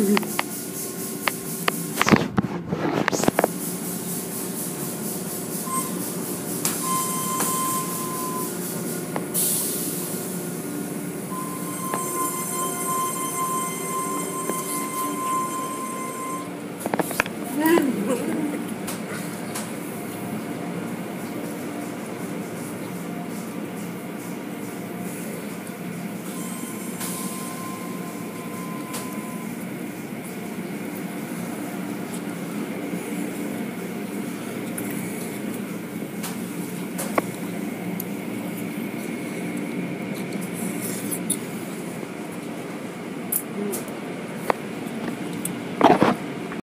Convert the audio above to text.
Mm-hmm.